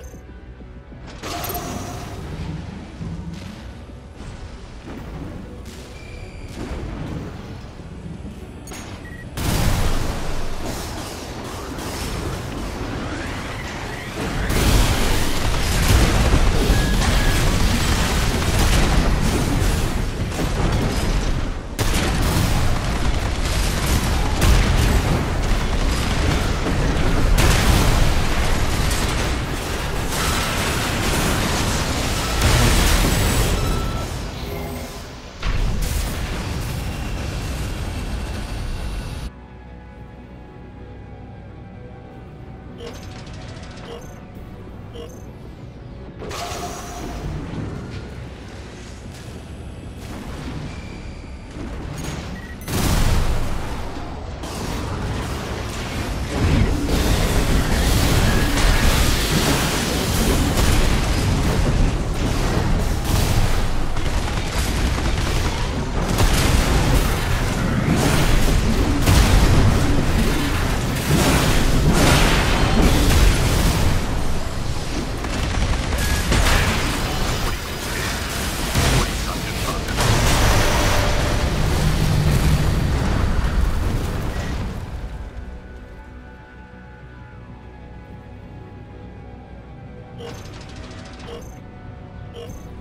it. Yeah. Gracias.